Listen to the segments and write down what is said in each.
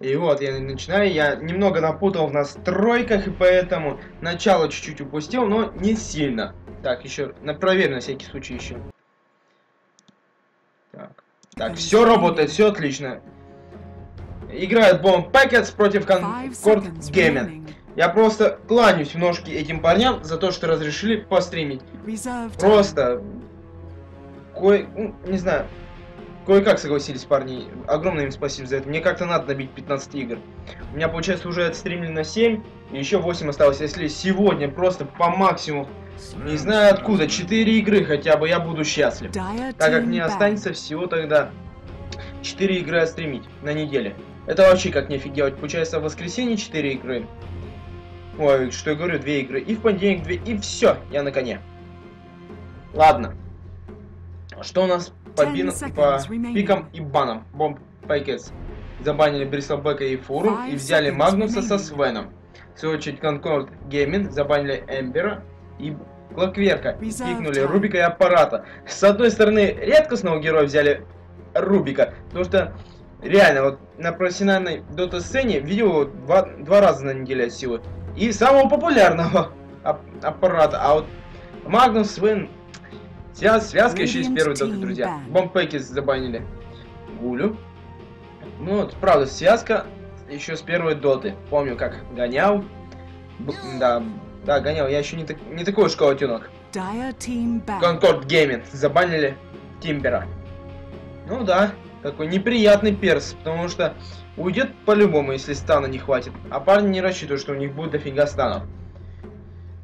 И вот я начинаю, я немного напутал в настройках, и поэтому начало чуть-чуть упустил, но не сильно. Так, еще на проверь на всякий случай еще. Так, так все работает, все отлично. Играет Bomb Packets против Concord Gaming. Я просто кланяюсь в ножки этим парням за то, что разрешили постримить. Просто... Кое... Ну, не знаю. Кое-как согласились парни. Огромное им спасибо за это. Мне как-то надо набить 15 игр. У меня, получается, уже отстримили на 7. И еще 8 осталось. Если сегодня просто по максимуму, не знаю откуда, 4 игры хотя бы, я буду счастлив. Так как мне останется всего тогда 4 игры отстримить на неделе. Это вообще как не офигеть. Получается, в воскресенье 4 игры. Ой, что я говорю, 2 игры. И в понедельник 2. И все, я на коне. Ладно. Что у нас по, бин, по пикам и банам? Bomb Packets. Забанили Бристлбека и Фуру и взяли Магнуса со Свеном. В свою очередь Concord Gaming забанили Эмбера и Клокверка. Пикнули Рубика и Аппарата. С одной стороны, редкостного героя взяли Рубика, потому что реально, вот на профессиональной дота-сцене видел его два, два раза на неделю от силы. И самого популярного ап аппарата. А вот Магнус Свен Связ, связка еще из первой доты, друзья. Bomb Packets забанили. Гулю. Ну вот, правда, связка еще с первой доты. Помню, как гонял. Б да, да, гонял. Я еще не, так, не такой уж колотенок. Concord Gaming. Забанили Тимбера. Ну да, такой неприятный перс, потому что уйдет по-любому, если стана не хватит. А парни не рассчитывают, что у них будет дофига станов.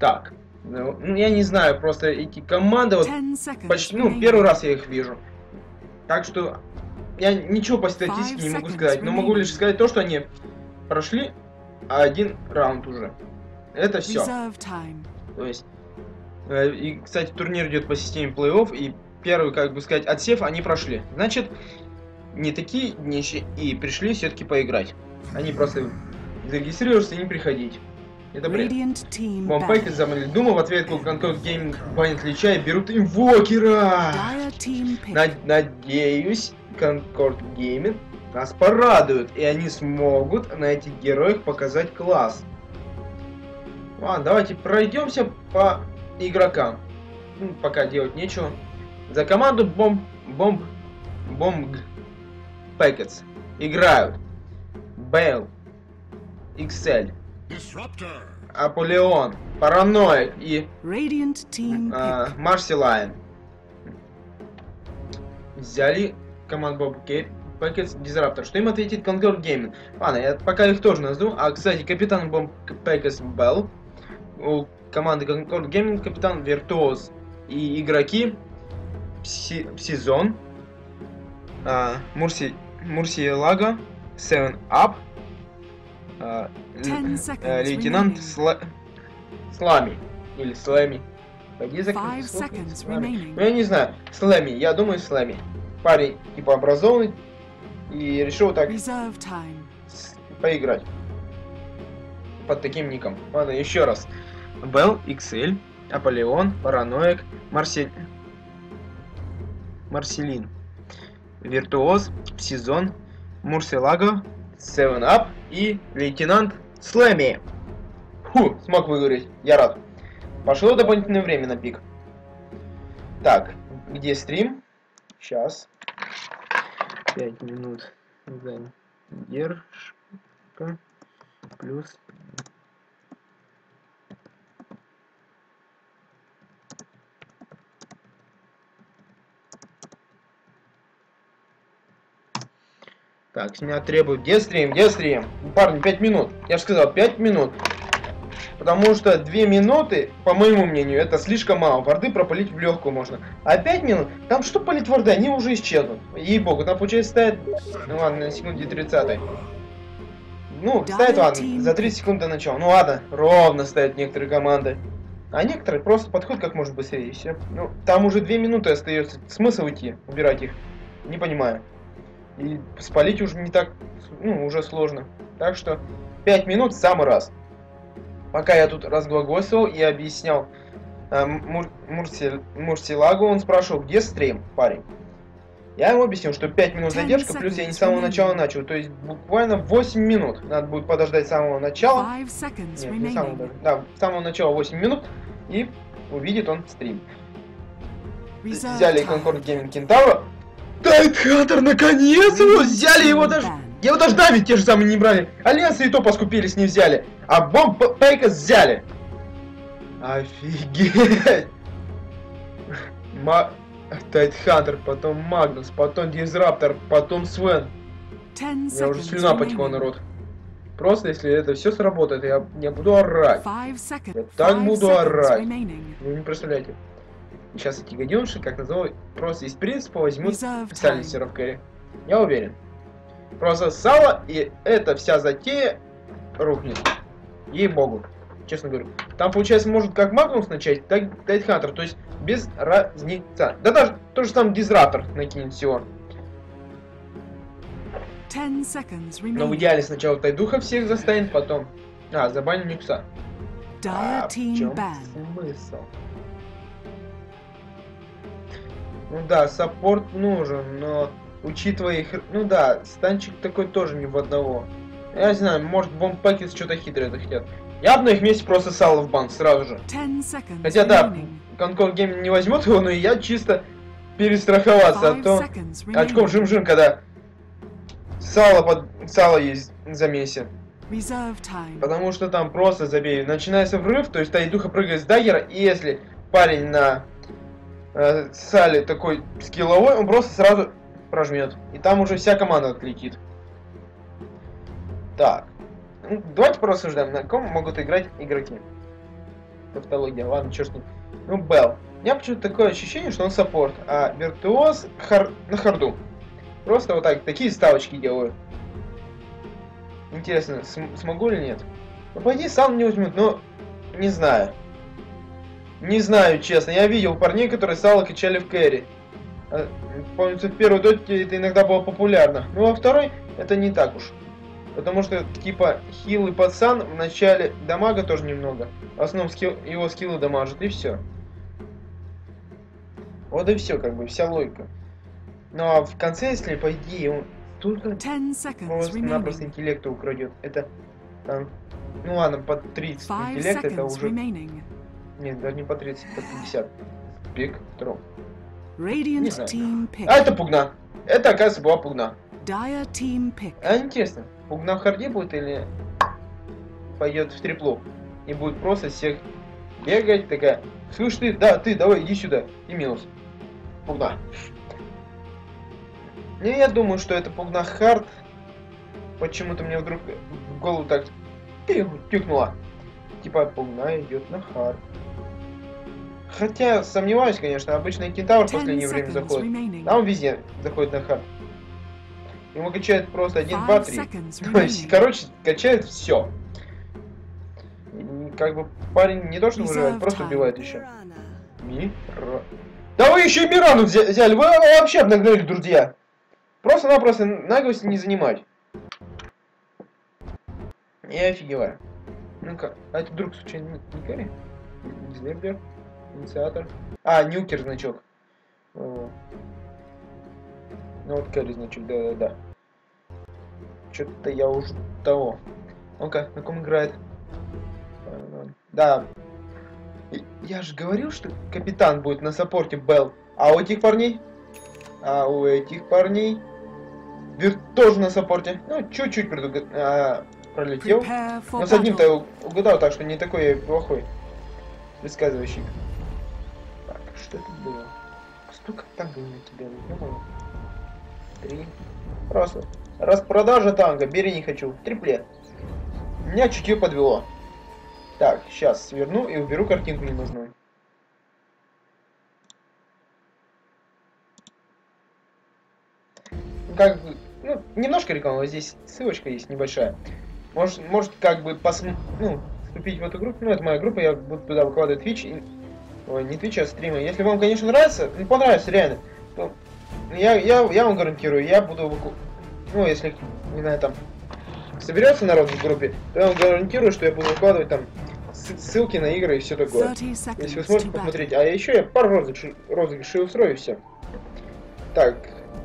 Так, ну, ну, я не знаю, просто эти команды, вот, почти, ну, первый раз я их вижу. Так что, я ничего по статистике не могу сказать, но могу лишь сказать то, что они прошли один раунд уже. Это все. То есть, э, и, кстати, турнир идет по системе плей-офф, и первый, как бы сказать, отсев они прошли. Значит, не такие днищи и пришли все-таки поиграть. Они просто зарегистрировались и не приходить. Это бред. Вампайки заманили. Думал, в ответ Concord Gaming банят Лича и берут инвокера. Над надеюсь, Concord Gaming нас порадуют, и они смогут на этих героях показать класс. Ладно, давайте пройдемся по игрокам. Ну, пока делать нечего. За команду Bomb... Bomb... Bomb... Packets играют Бейл, Excel, Аполеон, Параноик и э, Марси Лайн. Взяли команду Bomb Packets, Packets, Дизраптор. Что им ответит Concord Gaming? Ладно, я пока их тоже назову. А, кстати, капитан Bomb Пакетс Белл. У команды Conquer Gaming капитан Виртуоз. И игроки Пси Псизон, а, Мурси, Мурси Лага, Seven Up, а, э, лейтенант Сла... Слами. Или Слами. Пойди за Ну, я не знаю. Слами. Я думаю, Слами. Парень, типа, образованный. И решил так поиграть. Под таким ником. Ладно, еще раз. Белл, XL, Аполеон, Параноик, Марсель... Марселин. Виртуоз, Сезон, Мурселаго, Seven Up и лейтенант Слэми. Фу, смог выговорить. Я рад. Пошло дополнительное время на пик. Так, где стрим? Сейчас. 5 минут задержка плюс Так, с меня требуют, где стрим, где стрим? Парни, 5 минут. Я же сказал, 5 минут. Потому что 2 минуты, по моему мнению, это слишком мало. Варды пропалить в легкую можно. А 5 минут, там что палить варды, они уже исчезнут. Ей-богу, там получается стоит... Ну ладно, на секунде 30 Ну, стоит, ладно, за 3 секунды до начала. Ну ладно, ровно стоят некоторые команды. А некоторые просто подходят как можно быстрее и все. Ну, там уже 2 минуты остается. Смысл идти, убирать их? Не понимаю. И спалить уже не так, ну, уже сложно. Так что 5 минут в самый раз. Пока я тут разглагольствовал и объяснял э, Мур Мурси, Мурсилагу, он спрашивал, где стрим, парень. Я ему объяснил, что 5 минут задержка, плюс я не с самого начала начал. То есть буквально 8 минут. Надо будет подождать с самого начала. Нет, не самого даже. Да, с самого начала 8 минут. И увидит он стрим. Взяли Concord Gaming Kentauro. Тайтхантер, наконец его взяли его даже... Его даже давить те же самые не брали. Альянсы и то поскупились, не взяли. А Bomb Packets взяли. Офигеть. Ма... Тайтхантер, потом Магнус, потом Дизраптор, потом Свен. Я уже слюна потекла, народ. Просто если это все сработает, я, я буду орать. Я так буду орать. Вы не представляете. Сейчас эти гаденыши, как назову, просто из принципа возьмут специальный серов кэрри. Я уверен. Просто сало и эта вся затея рухнет. Ей-богу. Честно говорю. Там, получается, может как Магнус начать, так Тайтхантер. То есть без разницы. Да даже то же самое Дизраптор накинет всего. Но в идеале сначала Тайдуха всех застанет, потом... А, забаним Нюкса. А, в чем смысл? Ну да, саппорт нужен, но учитывая их... Ну да, станчик такой тоже не в одного. Я не знаю, может Бомб Пакетс что-то хитрое хотят. Я бы на их месте просто сало в бан сразу же. Хотя да, Конкор Гейм не возьмет его, но я чисто перестраховаться, а то очком жим-жим, когда сало, под... сало есть в замесе. Потому что там просто забей. Начинается врыв, то есть Тайдуха прыгает с даггера, и если парень на э, сале такой скилловой, он просто сразу прожмет. И там уже вся команда отлетит. Так. Ну, давайте порассуждаем, на ком могут играть игроки. Тавтология, ладно, черт с. Ну, Белл. У меня почему-то такое ощущение, что он саппорт, а Виртуоз хар... на харду. Просто вот так, такие ставочки делаю. Интересно, см смогу или нет? Ну, по сам не возьмут, но не знаю. Не знаю, честно. Я видел парней, которые сало качали в кэрри. А, помнится, в первой доте это иногда было популярно. Ну, а второй это не так уж. Потому что, типа, хилый пацан в начале дамага тоже немного. В основном скилл, его скиллы дамажат, и все. Вот и все, как бы, вся логика. Ну а в конце, если, по идее, он тут просто-напросто интеллекта украдет. Это, там, ну ладно, по 30 интеллекта это уже... Нет, даже не по 30, по 50. Пик, втором. Не знаю. А, это пугна. Это, оказывается, была пугна. А, интересно. Пугна в харде будет или пойдет в триплу и будет просто всех бегать, такая, слышь ты, да, ты, давай, иди сюда, и минус. Пугна. Не, я думаю, что это Пугна хард. Почему-то мне вдруг в голову так тюкнуло. Типа Пугна идет на хард. Хотя, сомневаюсь, конечно, обычно кентавр в последнее время заходит. Там везде заходит на хард. Ему качает просто 1, 2, 3. То есть, короче, качает все. Как бы парень не то что выживает, просто убивает еще. Мира. Да вы еще и Мирану взяли, вы вообще обнагнали, друзья. Просто-напросто наглость не занимать. Я офигеваю. Ну-ка, а это вдруг случайно не, не Кэрри? Инициатор? А, Нюкер значок. Ну вот Кэрри значок, да-да-да. Что-то я уже того. Ну-ка, на ком играет? Да. Я же говорил, что капитан будет на саппорте Белл. А у этих парней? А у этих парней? Вирт тоже на саппорте. Ну, чуть-чуть предугад... а, пролетел. Но с одним-то угадал, так что не такой я плохой. Предсказывающий. Что это было? Столько танго на тебя. Ну, три. Просто. Распродажа танга, бери не хочу. Триплет. Меня чутье подвело. Так, сейчас сверну и уберу картинку ненужную. Как бы, ну, немножко рекламы, здесь ссылочка есть небольшая. Может, может как бы посмотреть, ну, вступить в эту группу. Ну, это моя группа, я буду туда выкладывать Twitch. Ой, не Twitch, а стримы. Если вам, конечно, нравится, ну, понравится реально, то я, я, я вам гарантирую, я буду ну, если, не знаю, там, соберется народ в группе, то я вам гарантирую, что я буду выкладывать там ссылки на игры и все такое. Если вы сможете посмотреть. А еще я пару розыгрышей, розыгрышей устрою и все. Так,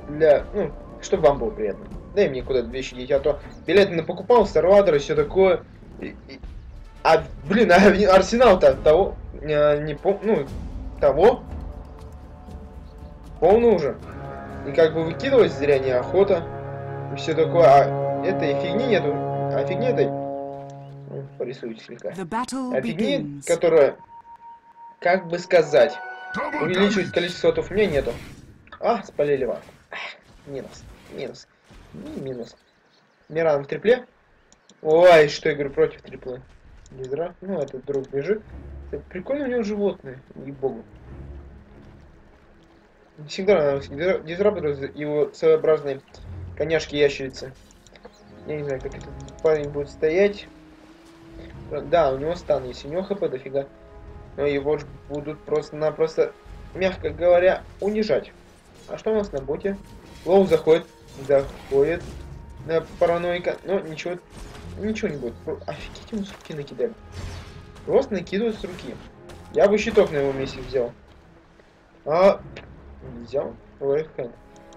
для, ну, чтобы вам было приятно. Да и мне куда-то вещи деть, а то билеты на покупал, Старватор и все такое. И, и... А, блин, а Арсенал-то того, не, не пом... ну, того, полный уже. И как бы выкидывать зря неохота. И все такое. А этой фигни нету. А фигни этой... Ну, порисуйте слегка. А фигни, которая, как бы сказать, увеличивает количество отов, у меня нету. А, спалили вам. Минус. Минус. Не минус. Миран в трипле. Ой, что я говорю против триплы. Не зря. Ну, этот друг бежит. Прикольно у него животные, и богу. Всегда нравился дизрапторы его своеобразные коняшки-ящерицы. Я не знаю, как этот парень будет стоять. Да, у него стан есть, у него хп дофига. Но его будут просто-напросто, мягко говоря, унижать. А что у нас на боте? Лоу заходит, заходит. На параноика, но ничего, ничего не будет. Офигеть, ему с руки накидали. Просто накидывают с руки. Я бы щиток на его месте взял. А взял лайфхенд.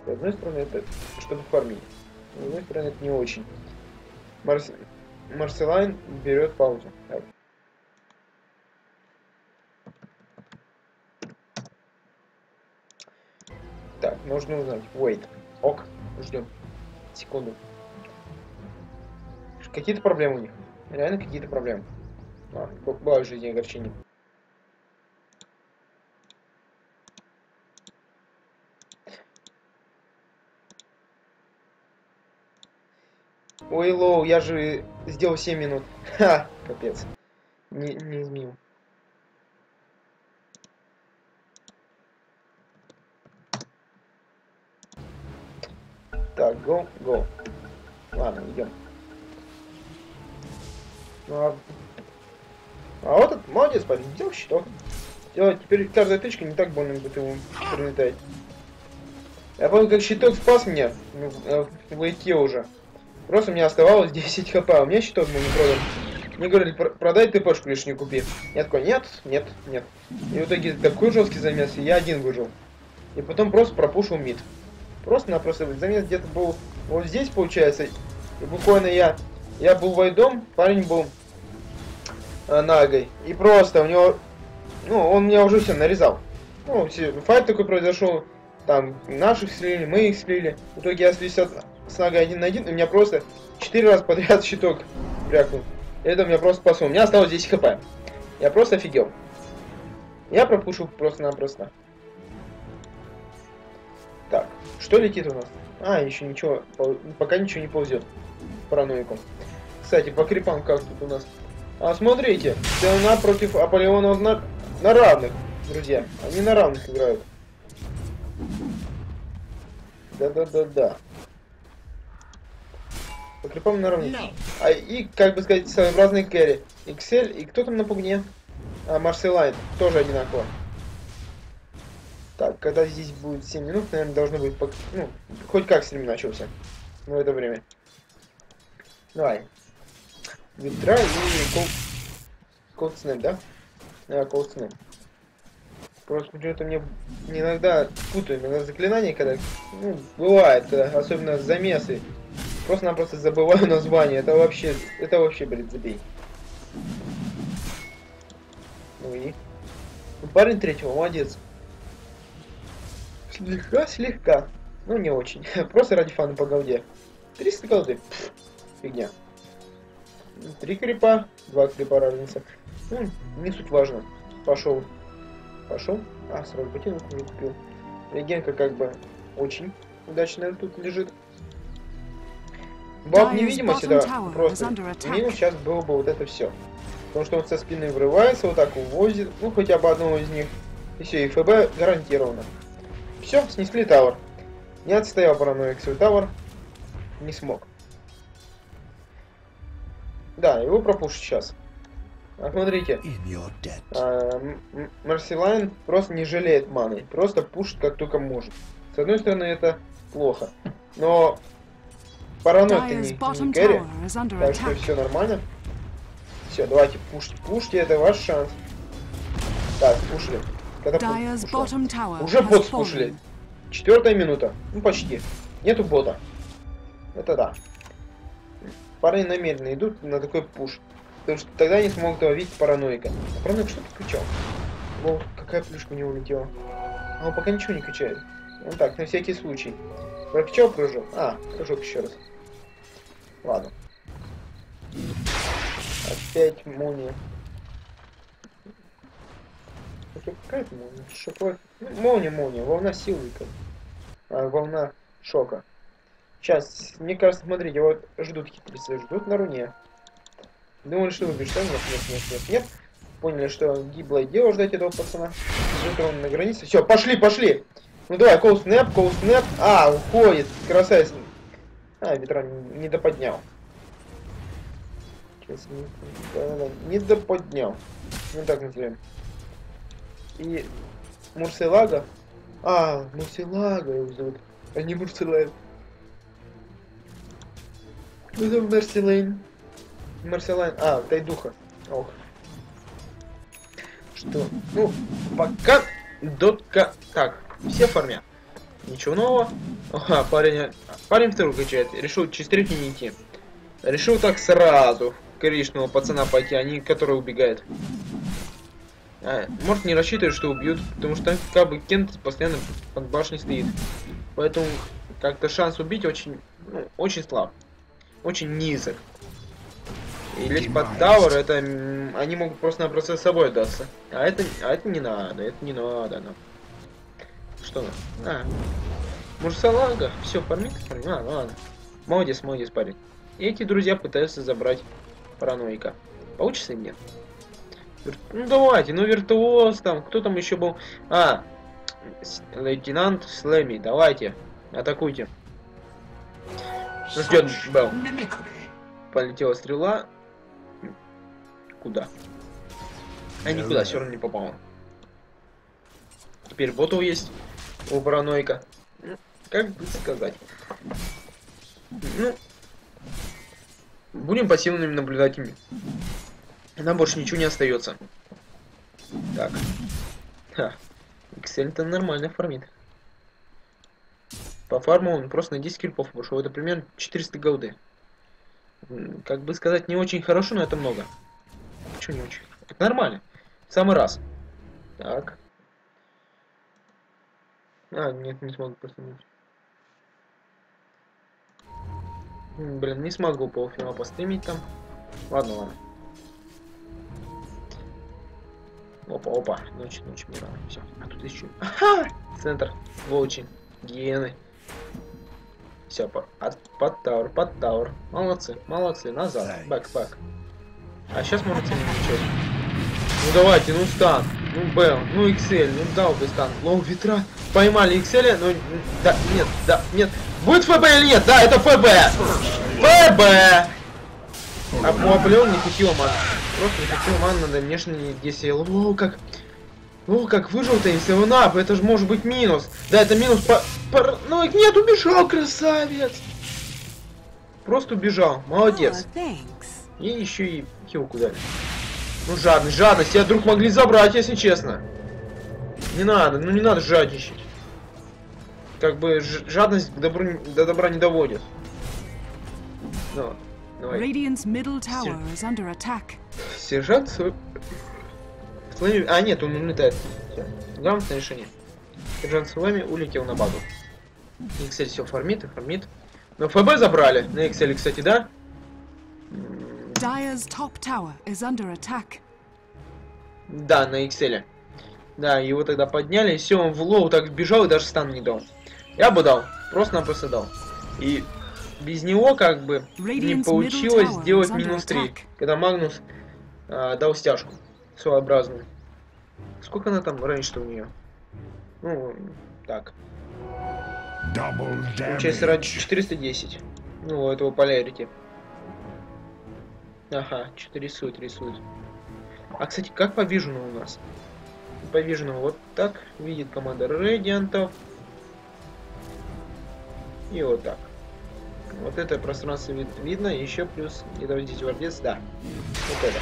С одной стороны, это чтобы фармить. С другой стороны, это не очень. Марс... Марселайн берет паузу. Так. так, нужно узнать. Wait. Ок. Ждем. Секунду. Какие-то проблемы у них. Реально какие-то проблемы. А, в жизни огорчения. Ой, лол, я же сделал 7 минут. Ха, капец. Не, не изменил. Так, go, go. Ладно, идем. Ну, а... а вот этот молодец, парень, сделал щиток. Теперь каждая тычка не так больно будет ему прилетать. Я помню, как щиток спас меня в, лайке уже. Просто у меня оставалось 10 хп, а у меня щиток был не продан. Мне говорили, продай ТПшку лишнюю купи. Я такой, нет, нет, нет. И в итоге такой жесткий замес, и я один выжил. И потом просто пропушил мид. Просто-напросто замес где-то был вот здесь, получается. И буквально я, я был вайдом, парень был нагой. И просто у него, ну, он меня уже все нарезал. Ну, файт такой произошел. Там наших слили, мы их слили. В итоге я слился с ногой один на один, и меня просто 4 раза подряд щиток брякнул. Это у меня просто спасло. У меня осталось 10 хп. Я просто офигел. Я пропушил просто-напросто. Так, что летит у нас? А, еще ничего, пока ничего не ползет. Параноику. Кстати, по крипам как тут у нас? А, смотрите, цена против Аполеона на, на равных, друзья. Они на равных играют. Да-да-да-да. По крипам наравне. А, и, как бы сказать, своеобразный кэрри. Excel и кто там на пугне? А, Марселайн. Тоже одинаково. Так, когда здесь будет 7 минут, наверное, должно быть... Ну, хоть как стрим начался. В это время. Давай. Ветра и кол... Колдснэп, да? Да, колдснэп. Просто почему-то мне иногда путаю иногда заклинания, когда... Ну, бывает, особенно замесы. Просто-напросто забываю название. Это вообще, это вообще, блин, забей. Ну и? Ну, парень третьего, молодец. Слегка, слегка. Ну, не очень. Просто ради фана по голде. 300 голды. Фигня. Три крипа, два крипа разница. Ну, не суть важно. Пошел. Пошел. А, сразу ботинок не купил. Легенка как бы очень удачно тут лежит. Баб невидимости, да, просто минус сейчас было бы вот это все. Потому что он со спины врывается, вот так увозит, ну хотя бы одного из них. И все, и ФБ гарантировано. Все, снесли тавер. Не отстоял паранойя свой тавер. Не смог. Да, его пропушу сейчас. А смотрите, а, Марселайн просто не жалеет маны, просто пушит как только может. С одной стороны это плохо, но Паранойя не, не Гэри, так что все нормально. Все, давайте пушьте, пушьте, это ваш шанс. Так, пушили. Уже бот спушили. Четвертая минута. Ну, почти. Нету бота. Это да. Парни намеренно идут на такой пуш. Потому что тогда они смогут ловить параноика. А параноик что подключал? О, какая плюшка у него улетела. А он пока ничего не качает. Ну так, на всякий случай. Прокачал прыжок? А, прыжок еще раз. Ладно. Опять молния. Это молния? Шоковая. Ну, молния, молния. Волна силы. Как. А, волна шока. Сейчас, мне кажется, смотрите, вот ждут хитрецы, ждут на руне. Думали, что убежишь, нет, нет, нет, нет, нет. Поняли, что гиблое дело ждать этого пацана. Ждет он на границе. Все, пошли, пошли. Ну давай, кол снэп, кол снэп. А, уходит. Красавец. А, ветран не, доподнял. Сейчас не, да, да, не доподнял. Ну так назовем. И Мурселага. А, Мурселага его зовут. А не Мурселайн. Это Мерсилейн. Марселайн. А, Тайдуха. Ох. Что? Ну, пока дотка... Так, все фармят. Ничего нового. Ага, парень... Парень второй качает. Решил через третью не идти. Решил так сразу. Коричного пацана пойти, а не который убегает. А, может не рассчитывает, что убьют, потому что как бы Кент постоянно под башней стоит. Поэтому как-то шанс убить очень, ну, очень слаб. Очень низок. И лезть под Тауэр, это они могут просто-напросто с собой отдаться. А это, а это не надо, это не надо нам. Что? А. Мурсалага. Все, фармит? А, ладно. Молодец, молодец, парень. И эти друзья пытаются забрать параноика. Получится или нет? Ну давайте, ну виртуоз там, кто там еще был? А, лейтенант Слэми, давайте, атакуйте. Ждет Белл. Полетела стрела, Куда? А никуда все равно не попало. Теперь ботов есть у паранойка. Как бы сказать. Ну, будем пассивными наблюдателями. Нам больше ничего не остается. Так. Ха. Excel-то нормально фармит. По фарму он просто на 10 кирпов вышел. Это примерно 400 голды. Как бы сказать, не очень хорошо, но это много. Почему не очень? Это нормально. В самый раз. Так. А, нет, не смогу просто. Блин, не смогу полуфинал постримить там. Ладно, ладно. Опа, опа. Ночь, ночь мира. Все. А тут еще. Ага! Центр. Волчи. Гиены. Все, под, под тауэр, под тауэр. Молодцы, молодцы. Назад. Бэк, бэк. А сейчас можно цену включать. Ну давайте, ну стан. Ну Б, ну XL, ну дал бы стан. Лоу ветра. Поймали XL, но... Да, нет, да, нет. Будет ФБ или нет? Да, это ФБ. ФБ. Облел, не хватило ман. Просто не хватило ман, надо внешне 10 Лоу, как... О, как выжил-то им севенап, это же может быть минус. Да, это минус по... по... Ну, нет, убежал, красавец. Просто убежал, молодец. Oh, и еще и хилку дали. Ну, жадность, жадность. Я вдруг могли забрать, если честно. Не надо, ну не надо жадничать. Как бы жадность к добру, до добра не доводит. Ну, давай. Сержант свой... А, нет, он улетает. Грамотное решение. Сержант с вами улетел на базу. Excel все фармит и фармит. Но ФБ забрали. На Excel, кстати, да? Dire's top tower is under attack. Да, на Excel. Да, его тогда подняли, все, он в лоу так бежал и даже стан не дал. Я бы дал, просто-напросто дал. И без него как бы не получилось сделать минус 3, когда Магнус а, дал стяжку своеобразную. Сколько она там раньше-то у нее? Ну, так. Получается, ради 410. Ну, у этого полярити. Ага, что-то рисует, рисует. А, кстати, как по вижену у нас? По вижену вот так видит команда радиантов. И вот так. Вот это пространство вид видно, еще плюс, здесь вардец, да. Вот это.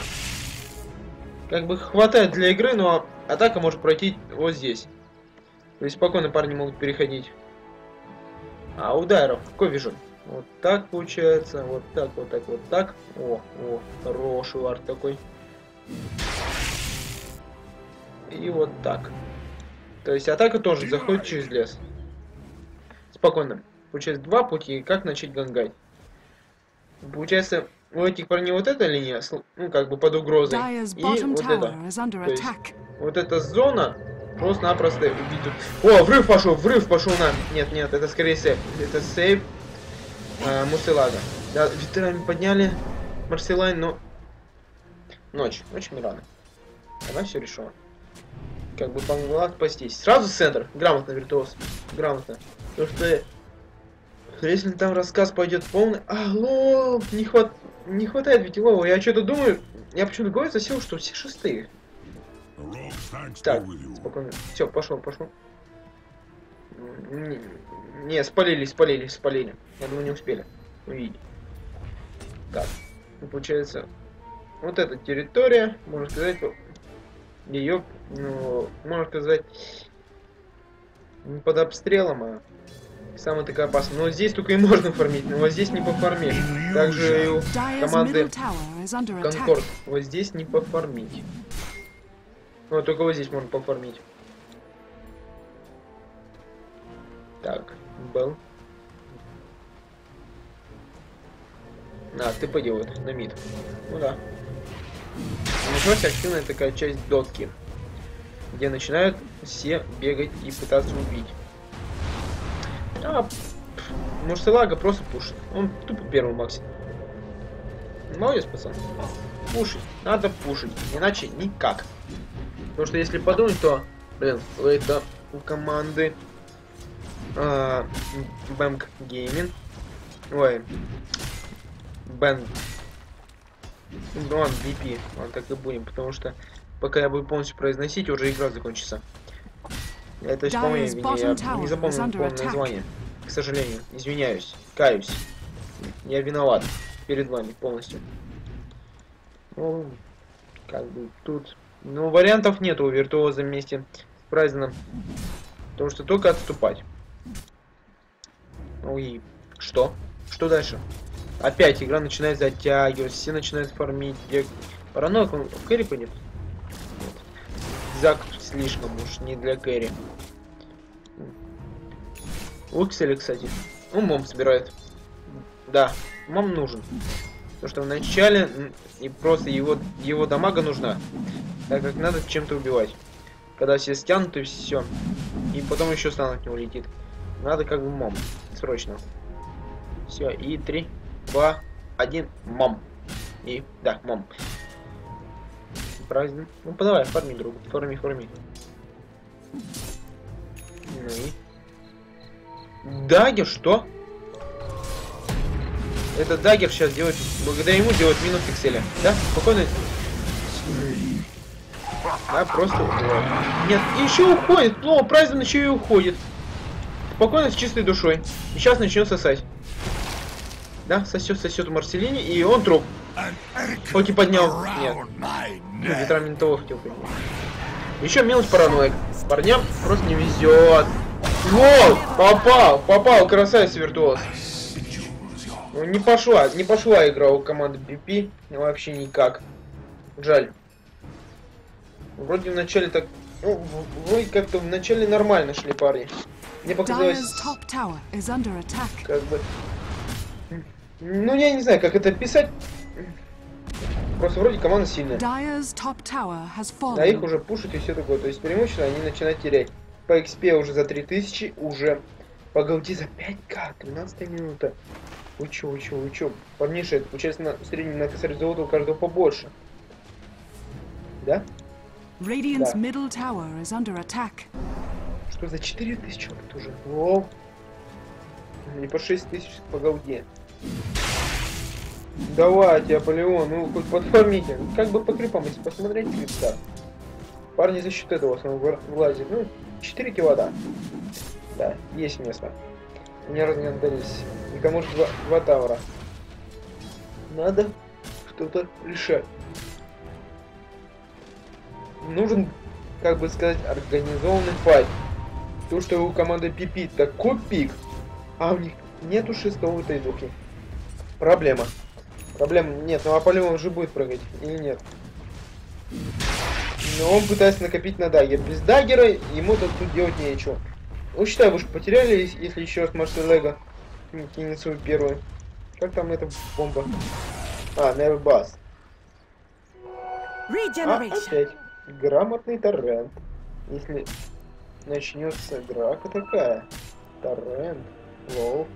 Как бы хватает для игры, но атака может пройти вот здесь. То есть спокойно парни могут переходить А ударов какой вижу? Вот так получается, вот так, вот так, вот так. О, о, хороший удар такой. И вот так. То есть атака тоже заходит через лес. Спокойно. Получается два пути, как начать гангать. Получается, у этих парней вот эта линия, ну, как бы под угрозой. И вот это. То есть, вот эта зона просто-напросто убить. О, врыв пошел, врыв пошел на... Нет, нет, это скорее сейф. Это сейф э, Мусилага. Да, ветераны подняли Марселайн, но... Ночь, очень рано. Она все решила. Как бы помогла спастись. Сразу центр. Грамотно, виртуоз. Грамотно. Потому что если там рассказ пойдет полный... Алло, не, хват... не хватает Витилова. Я что-то думаю... Я почему-то говорю засел, что все шестые. Так, спокойно. Все, пошел, пошел. Не, не, спалили, спалили, спалили. Я думаю, не успели увидеть. Так, ну, получается, вот эта территория, можно сказать, ее, ну, можно сказать, под обстрелом, а самая такая опасная. Но здесь только и можно фармить, но вот здесь не пофармить. Также и у команды Конкорд. Вот здесь не пофармить. Ну, только вот здесь можно пофармить. Так, был. На, ты вот, на мид. Ну да. Началась активная такая часть дотки, где начинают все бегать и пытаться убить. А, Мурсилага просто пушит. Он тупо первый максим. Молодец, пацан. Пушить. Надо пушить. Иначе никак. Потому что если подумать, то, блин, это у команды э, Bank Gaming. Ой. Bank. Ну, он BP. Он так и будем, потому что пока я буду полностью произносить, уже игра закончится. Это по моей вине, я не запомнил полное название. К сожалению, извиняюсь, каюсь. Я виноват перед вами полностью. Ну, как бы тут... Ну, вариантов нету у виртуоза вместе с Прайзеном. Потому что только отступать. Ну и что? Что дальше? Опять игра начинает затягивать, все начинают фармить. Я... Параноик, он в кэрри пойдет? Нет. Зак слишком уж не для кэрри. Уксели, кстати. Ну, мом собирает. Да, мом нужен. Потому что в начале и просто его, его дамага нужна. Так как надо чем-то убивать. Когда все стянут и все. И потом еще стан от него летит. Надо как бы мом. Срочно. Все, и 3, 2, 1, мом. И, да, мом. Праздник. Ну, подавай, фарми, друг. Фарми, фарми. Ну и... Дагер, что? Это Дагер сейчас делает, благодаря ему делает минус пикселя. Да? Спокойно. Да, просто уходит. Нет, еще уходит. Плохо, Прайзен еще и уходит. Спокойно, с чистой душой. И сейчас начнет сосать. Да, сосет, сосет у Марселини, и он труп. Хоть и поднял. Нет. Ну, ветра ментовых хотел поднять. Еще минус параноик. Парням просто не везет. Вот, попал, попал, красавец виртуоз. Ну, не пошла, не пошла игра у команды BP, вообще никак. Жаль. Вроде в начале так, ну, вроде как-то в начале нормально шли парни. Мне показалось, как бы, ну я не знаю, как это писать. Просто вроде команда сильная. Да их уже пушат и все такое, то есть преимущественно они начинают терять по XP уже за 3000, уже по голде за 5к, 13 минута. Вы чё, вы чё, вы чё? Получается на среднем на косарь золота у каждого побольше. Да? Radiant's middle tower is under attack. Что за 4000 вот уже? Воу. Не по 6000 по голде. Давайте, Аполеон, ну хоть подформите. Как бы по крипам, если посмотреть крипта. Парни за счет этого в основном влазят. Ну, 4 кило, да. Да, есть место. Не разгандались. Никому же два, два тавра. Надо что-то решать. Нужен, как бы сказать, организованный файт. То, что у команды Пипи такой пик, А у них нету шестого тайдухи. Проблема. Проблема нет, ну Аполеон же будет прыгать, или нет? Но он пытается накопить на дагер. Без даггера ему тут, тут делать нечего. Ну, считай, вы же потеряли, если еще раз Марсел Лего кинет свою первую. Как там эта бомба? А, Never Bust. А, опять. Грамотный торрент. Если начнется драка такая. Торрент. Лоу.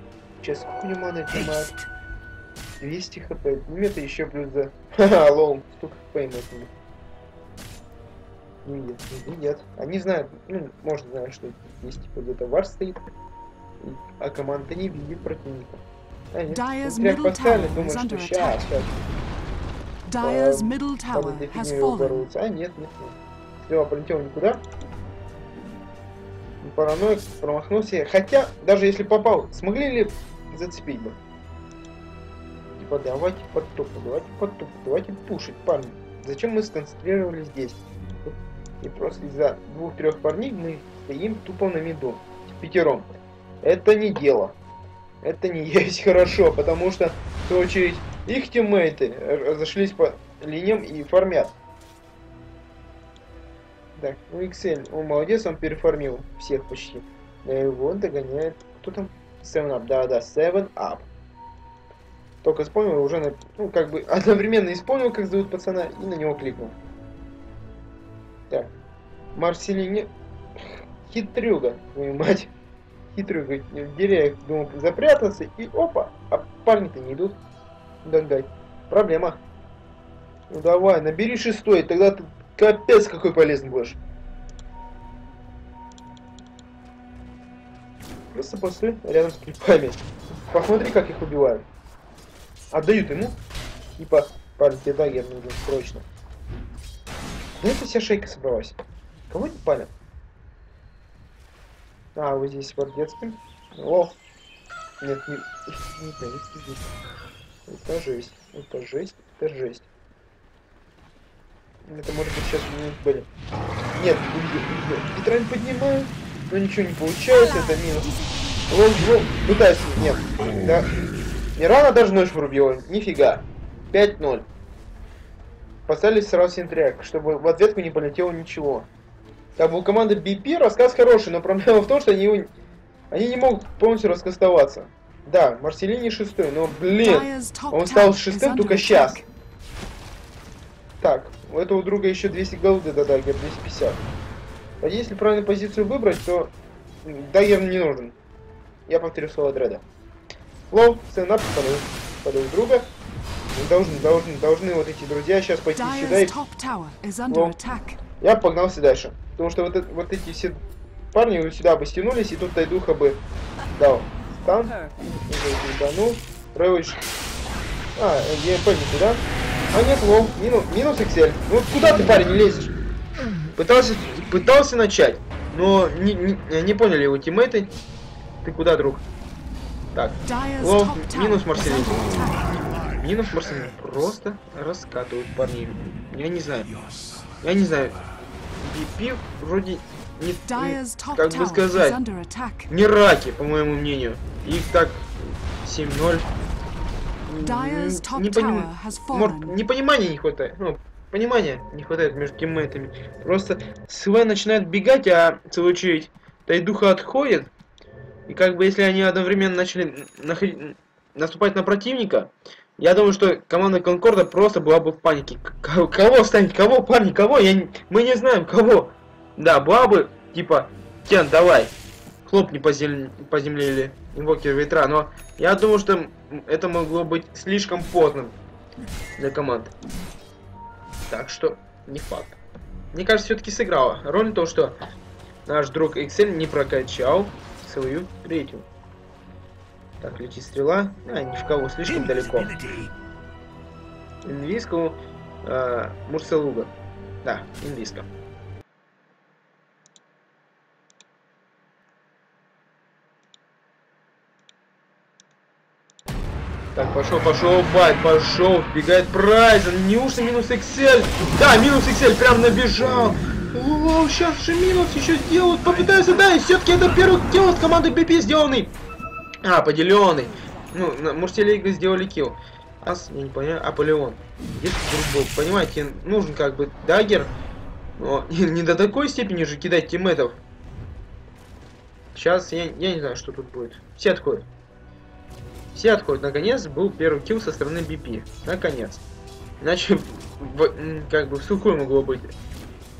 Сейчас сколько у него маны отнимает? 200 хп. Ну это еще плюс за... Ха-ха, лол. Столько хп ему отнимет. Не видят, не видят. Они знают, ну, может знают, что здесь типа где-то вард стоит, а команда не видит противника. Нет, сентри поставили, думают, что сейчас, сейчас. Dire's middle tower has fallen. А, нет, нет, нет. Слева полетел никуда. Параноик промахнулся. Хотя, даже если попал, смогли ли зацепить бы? Типа, давайте под топу, давайте под топу, давайте пушить, парни. Зачем мы сконцентрировались здесь? И просто из-за двух-трех парней мы стоим тупо на миду. Пятером. Это не дело. Это не есть хорошо, потому что, в свою очередь, их тиммейты разошлись по линиям и фармят. Так, ну XL, он молодец, он переформил всех почти. И его догоняет... Кто там? 7 Up, да-да, 7 Up. Только вспомнил, уже, на, ну, как бы, одновременно исполнил, как зовут пацана, и на него кликнул. Так, Марселине... Хитрюга, твою мать. Хитрюга. В деревьях думал запрятаться, и опа, а парни-то не идут. Догнать. Проблема. Ну давай, набери шестой, тогда ты капец какой полезный будешь. Просто после рядом с крипами. Посмотри, как их убивают. Отдают ему. Типа, парень, тебе дагер нужен срочно. Ну это вся шейка собралась. Кого не палят? А, вы здесь под детским. О! Нет, не... Не знаю, здесь. Это жесть. Это жесть. Это жесть. Это может быть сейчас меня были. Нет, Петрань поднимаю, но ничего не получается, это минус. Лом, лом, пытаюсь, нет. Да. Не рано даже ночь врубила, нифига. 5-0. Поставили сразу синтряк, чтобы в ответку не полетело ничего. Как бы у команды BP рассказ хороший, но проблема в том, что они, они не могут полностью раскастоваться. Да, Марселини шестой, но, блин, он стал шестым только сейчас. Так, у этого друга еще 200 голды до дагер, 250. А если правильную позицию выбрать, то дагер не нужен. Я повторю слово дреда. Лол, стендап, подаю друга. Должны, должны, должны вот эти друзья сейчас пойти сюда и... Лол. Я погнался дальше. Потому что вот, вот эти все парни сюда бы стянулись, и тут Тайдуха бы дал стан. Данул. Ravage. А, EMP не туда. А нет, лол. Минус, минус Excel. Ну куда ты, парень, не лезешь? Пытался, пытался начать, но не, не, не поняли его тиммейты. Ты куда, друг? Так, лол, минус Марселин. Минус Марселин. Просто раскатывают парней. Я не знаю. Я не знаю. BP вроде не, как бы сказать, не раки, по моему мнению. Их так 7-0. Не, поним... Может, не хватает. Ну, понимания не хватает между тиммейтами. Просто СВ начинает бегать, а свою очередь Тайдуха отходит. И как бы если они одновременно начали находить, наступать на противника, я думаю, что команда Конкорда просто была бы в панике. К кого станет? Кого, парни, кого? Я не... Мы не знаем, кого. Да, была бы, типа, Кен, давай. Хлопни по, земле, по земле или инвокер ветра. Но я думаю, что это могло быть слишком поздно для команды. Так что, не факт. Мне кажется, все-таки сыграла роль то, что наш друг Excel не прокачал свою рейтинг. Так, летит стрела. А, ни в кого, слишком далеко. Инвискому э, Мурселуга. Да, инвиска. Так, пошел, пошел, байт, пошел, бегает Прайзен, неужто минус Excel? Да, минус Excel, прям набежал. О, сейчас же минус еще сделают, попытаются, да, и все-таки это первый дело с командой BP сделанный. А, поделенный. Ну, на, может, телега сделали килл. Ас, я не понимаю, Аполеон. Где ты был? Понимаете, нужен как бы дагер. Но не, до такой степени же кидать тимметов. Сейчас я, я не знаю, что тут будет. Все отходят. Все отходят. Наконец был первый килл со стороны BP. Наконец. Иначе, в, как бы, в сухую могло быть.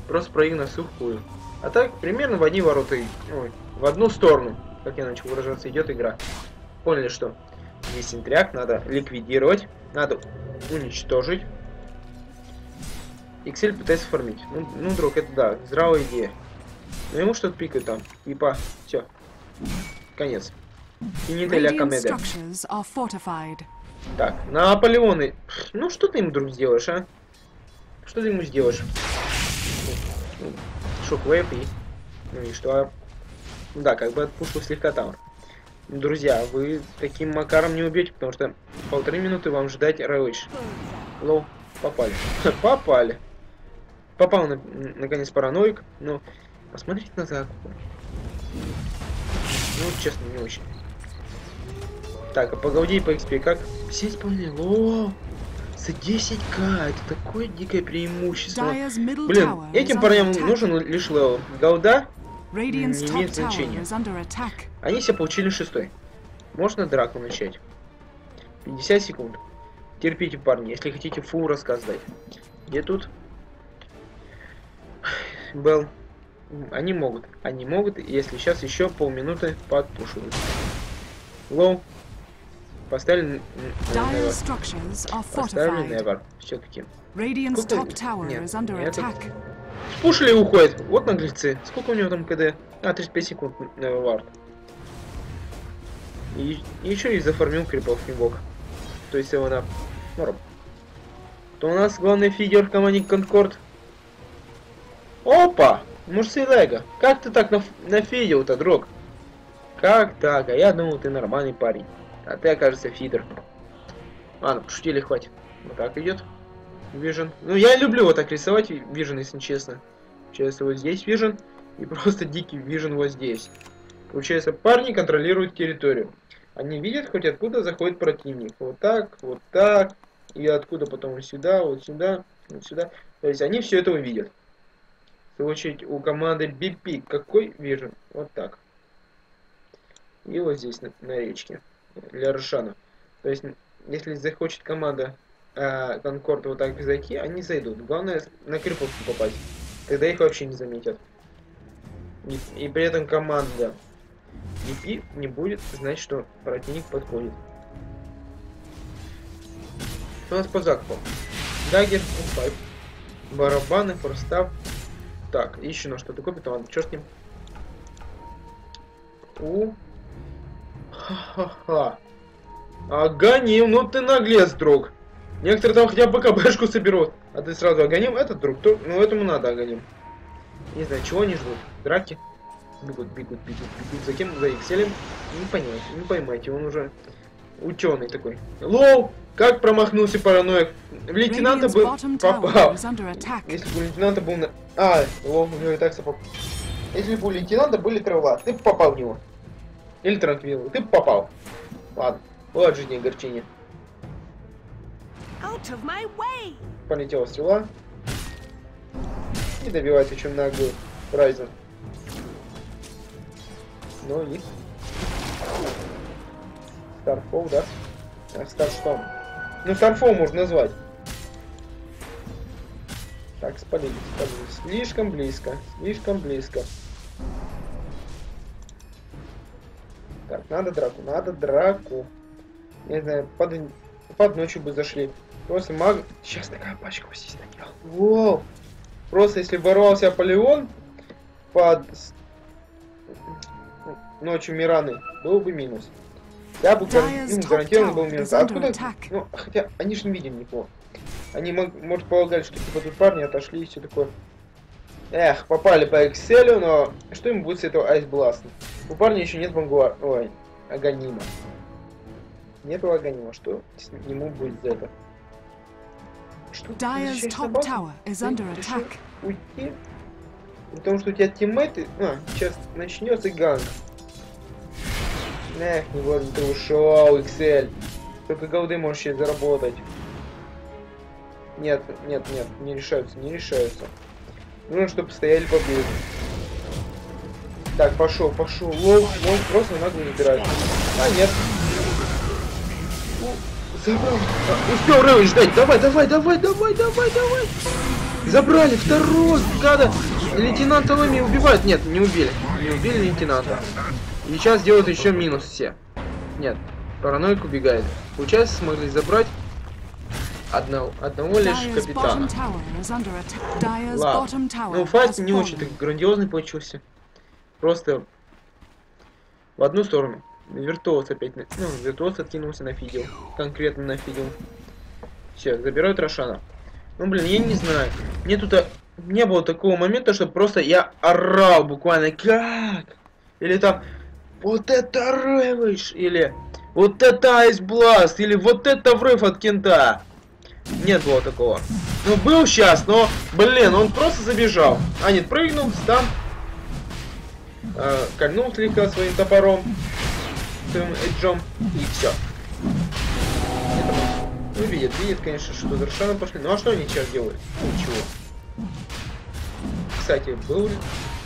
Просто проиграно сухую. А так, примерно в одни ворота. Ой, в одну сторону, как я начал выражаться, идет игра. Поняли, что есть интряк, надо ликвидировать, надо уничтожить. Excel пытается фармить. Ну, ну, друг, это да, здравая идея. Но ему что-то пикает там. Ипа, все. Конец. Финита ля комедия. Так, Наполеоны. Ну, что ты ему, друг, сделаешь, а? Что ты ему сделаешь? Шоквейв и... Ну и что? Да, как бы отпушил слегка тавр. Друзья, вы таким макаром не убьете, потому что полторы минуты вам ждать Рэвич. Лоу, попали. попали. Попал, на, наконец, параноик. Ну, посмотрите на закупу. Ну, честно, не очень. Так, а по Гауди и по XP как? Все исполнили. О, за 10к. Это такое дикое преимущество. Блин, этим парням нужен лишь level. Голда не имеет значения. Они все получили шестой. Можно драку начать. 50 секунд. Терпите, парни, если хотите full раскаст дать. Где тут? Белл. Они могут. Они могут, если сейчас еще полминуты подпушивают. Лоу. Поставили Поставили Never. Все-таки. Нет, нет. Пушили и уходит. Вот наглецы. Сколько у него там КД? А, 35 секунд Ward. И, и еще и заформил крипов Мибок. То есть его на норм. То у нас главный фигер в команде Конкорд. Опа! Может Лего. Как ты так наф нафидел-то, друг? Как так? А я думал, ты нормальный парень. А ты, окажется, фидер. Ладно, пошутили, хватит. Вот так идет. Вижен. Ну, я люблю вот так рисовать Вижен, если честно. Сейчас вот здесь Вижен. И просто дикий Вижен вот здесь. Получается, парни контролируют территорию. Они видят хоть откуда заходит противник. Вот так, вот так. И откуда потом сюда, вот сюда, вот сюда. То есть они все это увидят. Очередь у команды BP какой вижен? Вот так. И вот здесь на, на речке для Рошана. То есть, если захочет команда э, Конкорд вот так зайти, они зайдут. Главное на криповку попасть. Тогда их вообще не заметят. И, и при этом команда EP не будет знать, что противник подходит. Что у нас по закупам? Dagger, pipe, барабаны, force staff. Так, еще на что-то купит, ладно, черт с ним. У Ха-ха-ха. Аганим, ну ты наглец, друг. Некоторые там хотя бы БКБшку соберут. А ты сразу аганим, этот друг, то, ну этому надо аганим. Не знаю, чего они ждут. Драки? Бегут, бегут, бегут, бегут. За кем? За Экселем? Не понять, не поймайте, он уже ученый такой. Лоу! Как промахнулся параноик? В лейтенанта бы попал. Если бы у лейтенанта был на... А, лоу, у него и так сапог. Если бы у лейтенанта были трава, ты попал в него. Или Транквилл. Ты попал. Ладно. Вот жизни огорчение. Полетела стрела. И добивается чем наглую Райзен. Ну и... Старфол, да? А, Старштом. Ну, Старфол можно назвать. Так, спалили, спалили. Слишком близко, слишком близко. Так, надо драку, надо драку. Не знаю, под, под ночью бы зашли. Просто маг... Сейчас такая пачка вот здесь надел. Воу! Просто если ворвался Аполеон под ночью Мираны, был бы минус. Я бы ну, гарантированно был минус. А откуда? Ну, хотя они же не видели никого. Они, может, полагали, что типа тут парни отошли и все такое. Эх, попали по Excel, но что им будет с этого Айсбласта? У парня еще нет Вангуар... Ой, Аганима. Нету Аганима. Что с нему будет за это? Что? Dire's top tower is under attack. Уйти? Потому что у тебя тиммейты... А, сейчас начнется gank. Эх, не вот ты ушел, Excel. Только голды можешь сейчас заработать. Нет, нет, нет, не решаются, не решаются. Нужно, чтобы стояли поближе. Так, пошел, пошел. Лол, лол, просто надо не играть. А, нет. Забрал. А, успел Рэвидж ждать. Давай, давай, давай, давай, давай, давай. Забрали второго, гада. Лейтенанта Лэми убивают. Нет, не убили. Не убили лейтенанта. И сейчас делают еще минус все. Нет, параноик убегает. Получается, смогли забрать одного, одного лишь капитана. Ладно. Ну, файт не очень так грандиозный получился. Просто в одну сторону. Виртуоз опять, ну, виртуоз откинулся на фидел. Конкретно на фидел. Все, забирают Рошана. Ну, блин, я не знаю. Мне тут а, не было такого момента, что просто я орал буквально. Как? Или там, вот это рывыш, или вот это айсбласт, или вот это врыв от кента. Нет было такого. Ну, был сейчас, но, блин, он просто забежал. А, нет, прыгнул, там э, кольнул слегка своим топором, своим эджом, и все. Ну, видит, видит, конечно, что на Рошана пошли. Ну, а что они сейчас делают? Ничего. Кстати, был ли?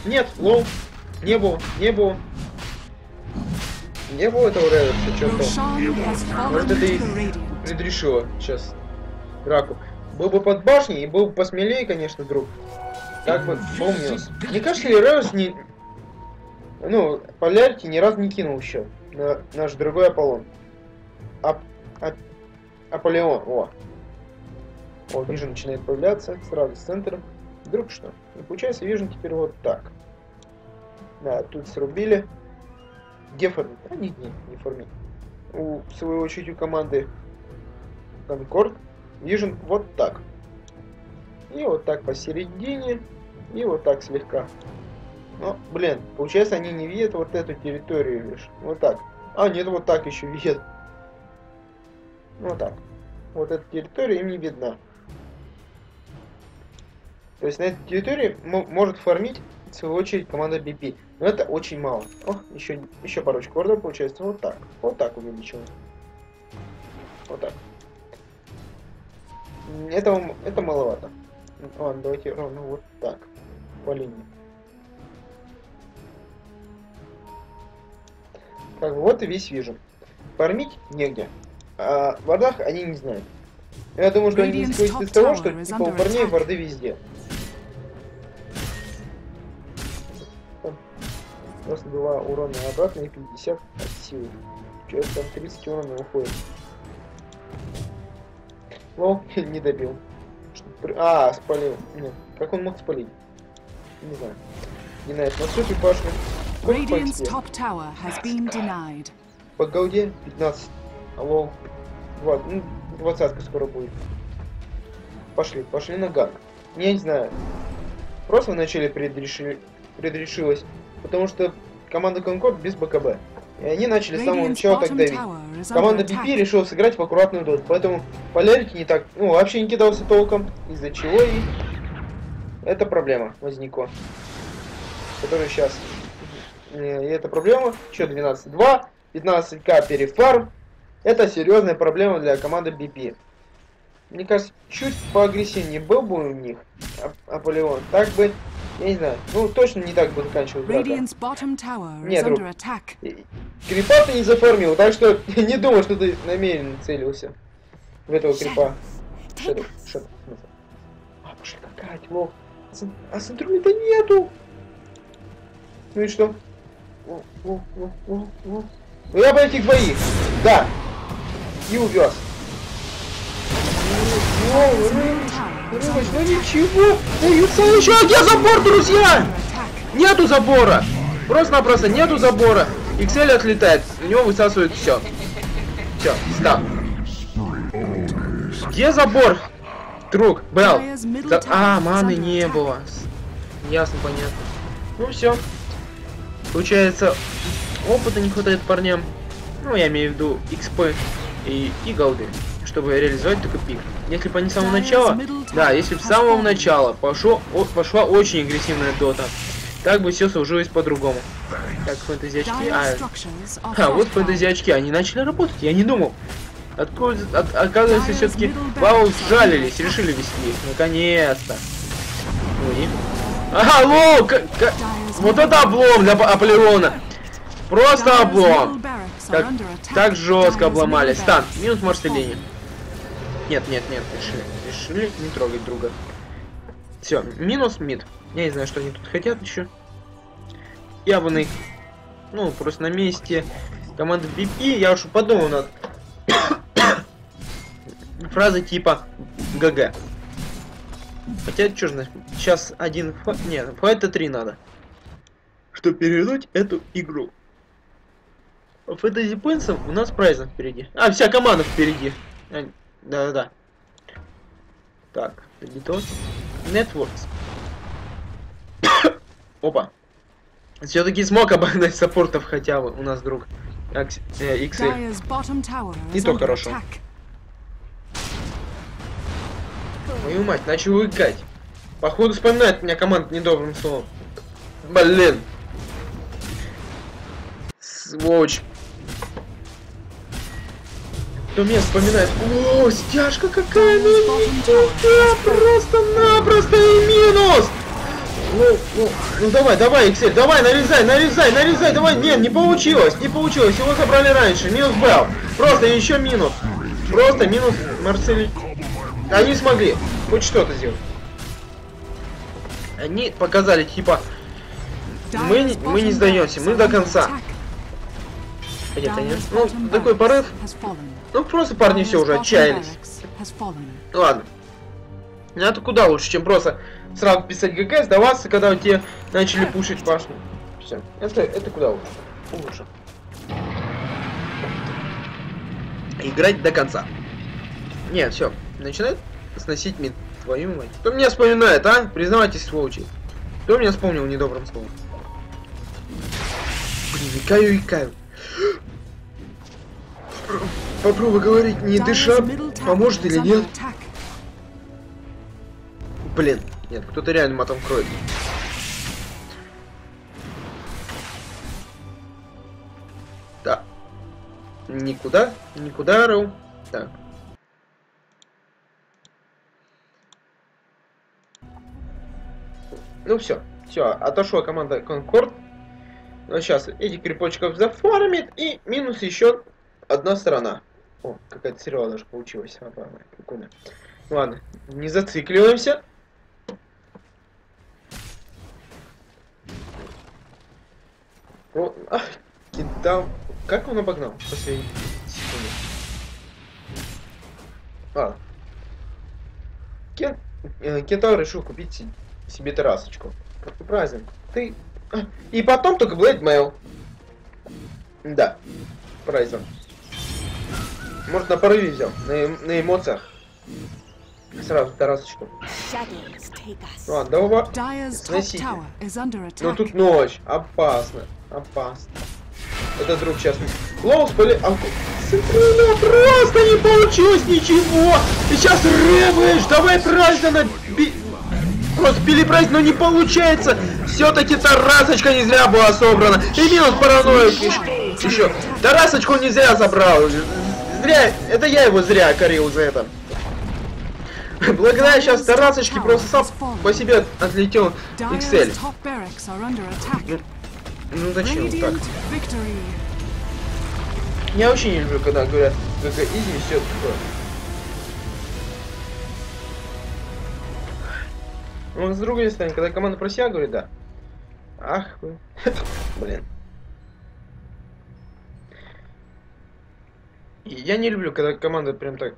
Нет, лоу. Не было, не было. Не было этого Реверса, что-то. Может, это и предрешило сейчас драку. Был бы под башней и был бы посмелее, конечно, друг. Как бы помнил. Мне кажется, ли Реверс не, ну, Полярити ни разу не кинул еще. На наш другой Аполлон. Ап... Ап... Аполеон, о. О, Вижен начинает появляться сразу с центра. Вдруг что? И получается Вижен теперь вот так. Да, тут срубили. Где формит? А, нет, нет, не формит. У, в свою очередь, у команды Конкорд Вижен вот так. И вот так посередине. И вот так слегка. Ну, блин, получается они не видят вот эту территорию лишь. Вот так. А, нет, вот так еще видят. Вот так. Вот эта территория им не видна. То есть на этой территории может фармить, в свою очередь, команда BP. Но это очень мало. О, еще, еще парочку ордов получается. Вот так. Вот так увеличиваем. Вот так. Это, это маловато. Ладно, давайте ровно вот так. По линии. Как бы вот и весь вижу. Фармить негде. А в вардах они не знают. Я думаю, что они исходят из того, что типа у парней варды везде. Просто 2 урона обратно и 50 от силы. Че там 30 урона уходит. Лол, не добил. А, спалил. Нет, как он мог спалить? Не знаю. Не знаю, смотрю башню. Radiant's top tower has been denied. По голде 15. Алло. 20, ну, двадцатка скоро будет. Пошли, пошли на ганг. Я не знаю. Просто вначале предрешили, предрешилось. Потому что команда Конкорд без БКБ. И они начали с самого начала так давить. Команда BP решила сыграть в аккуратную дот. Поэтому Полярити не так, ну, вообще не кидался толком. Из-за чего и... Это проблема возникла. Которая сейчас и эта проблема. Что 12-2, 15к перефарм. Это серьезная проблема для команды BP. Мне кажется, чуть поагрессивнее был бы у них Аполеон. Так бы, я не знаю, ну точно не так бы заканчивал драка. Нет, друг, крипа ты не заформил, так что не думаю, что ты намеренно целился в этого крипа. Что это? А, пошли какая лох. А центрули-то нету. Ну и что? Ну я бы этих двоих. Да. И увез. Ну ничего. Даются еще. А где забор, друзья? Нету забора. Просто-напросто нету забора. Иксель отлетает. У него высасывает все. Все, став. Где забор? Друг, Белл. За... А, маны не было. Ясно, понятно. Ну все. Получается, опыта не хватает парням. Ну, я имею в виду XP и, и голды, чтобы реализовать такой пик. Если бы они с самого начала, да, если бы с самого начала пошло, о, пошла очень агрессивная дота, Так бы все сложилось по-другому. Так, фэнтези очки. А, а вот фэнтези очки. Они начали работать. Я не думал. Откуда, от, оказывается, все-таки Вау, сжалились, решили вести их. Наконец-то. Ну и... Ага, лоу! Вот это облом для Аполеона. Просто облом. Так, так жестко обломали. Стан. Минус Марселине. Нет, нет, нет, решили. Решили не трогать друга. Все, минус мид. Я не знаю, что они тут хотят еще. Явный. Ну, просто на месте команды BP я уж подумал над фразы типа ГГ. Хотя, что ж, сейчас один... Нет, файта 3 надо. Чтобы перевернуть эту игру. Фэнтези Пинсом у нас прайзом впереди. А, вся команда впереди. А, да-да-да. Так, Editor. Networks. Опа. Все-таки смог обогнать саппортов хотя бы у нас друг. Акс, э, И то хорошо. Мою мать, начал выкать. Походу вспоминает меня команда недобрым словом. Блин. Сволочь. Кто меня вспоминает? О, стяжка какая миленькая! Просто-напросто и минус! Ну, ну, ну давай, давай, Excel, давай, нарезай, нарезай, нарезай, давай. Нет, не получилось, не получилось. Его забрали раньше. Минус Белл. Просто еще минус. Просто минус Марсели. Они смогли хоть что-то сделать. Они показали, типа, мы, мы не сдаемся, мы до конца. Нет, они, ну, такой порыв. Ну, просто парни все уже отчаялись. Ну, ладно. Ну, это куда лучше, чем просто сразу писать ГГ, сдаваться, когда у тебя начали пушить башню. Все. Это, это куда лучше. Лучше. Играть до конца. Нет, все. Начинает сносить мид. Твою мать. Кто меня вспоминает, а? Признавайтесь, сволочи. Кто меня вспомнил недобрым словом? Блин, икаю, икаю. Попробуй говорить, не дыша, поможет или нет? Блин, нет, кто-то реально матом кроет. Да. Никуда, никуда, Роу. Так. Ну все, все, отошла команда Конкорд. Ну сейчас этих крепочков зафармит и минус еще одна сторона. О, какая-то сериал даже получилась. Прикольно. Ладно, не зацикливаемся. О, ах, кентав... Как он обогнал? Последний секунду. А. Кен... Э, кентавр решил купить себе террасочку. Праздник. Ты... А, и потом только Blade Mail. Да. Праздник. Может на порыве взял, на, на эмоциях. Сразу террасочку. Ладно, давай сносите. Но тут ночь. Опасно. Опасно. Это друг сейчас. Клоус поли... А... просто не получилось ничего! Ты сейчас рыбаешь! Давай праздно би... Просто праздник, но не получается! Все-таки тарасочка не зря была собрана! И минус паранойя еще. Тарасочку не зря забрал! Зря... Это я его зря корил за это. Благодаря сейчас тарасочки просто сам по себе отлетел Excel. Ну, ну зачем так? Я очень не люблю, когда говорят, только изи все такое. Ну, с другой стороны, когда команда про себя говорит, да. Ах. Блин. Я не люблю, когда команда прям так...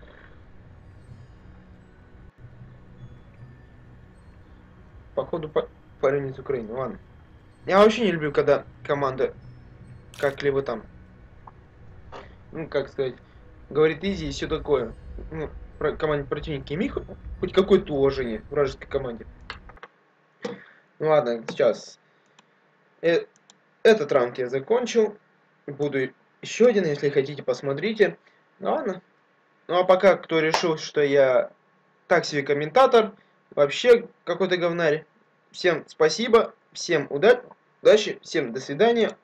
Походу, по... парень из Украины, ладно. Я вообще не люблю, когда команда как-либо там, ну, как сказать, говорит изи и все такое. Ну, команде противника имей хоть какое-то уважение вражеской команде. Ну ладно, сейчас. Э этот раунд я закончил. Буду еще один, если хотите, посмотрите. Ну ладно. Ну а пока, кто решил, что я так себе комментатор, вообще какой-то говнарь. Всем спасибо. всем удачи, всем до свидания.